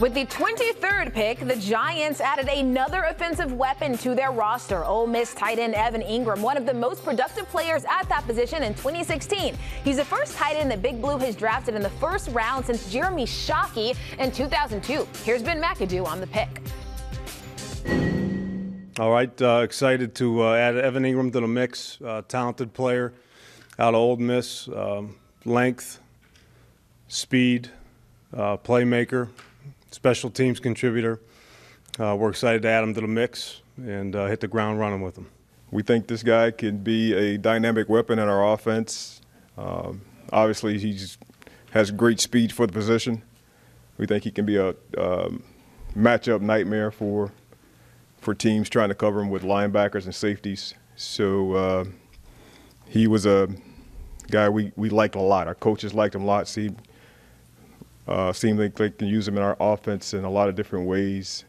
With the 23rd pick, the Giants added another offensive weapon to their roster. Ole Miss tight end Evan Engram, one of the most productive players at that position in 2016. He's the first tight end that Big Blue has drafted in the first round since Jeremy Shockey in 2002. Here's Ben McAdoo on the pick. All right, uh, excited to uh, add Evan Engram to the mix. Uh, talented player out of Ole Miss, um, length, speed, uh, playmaker special teams contributor. Uh, we're excited to add him to the mix and uh, hit the ground running with him. We think this guy can be a dynamic weapon in our offense. Um, obviously, he has great speed for the position. We think he can be a um, matchup nightmare for for teams trying to cover him with linebackers and safeties. So uh, he was a guy we, we liked a lot. Our coaches liked him a lot. See, uh, seem like they can use him in our offense in a lot of different ways.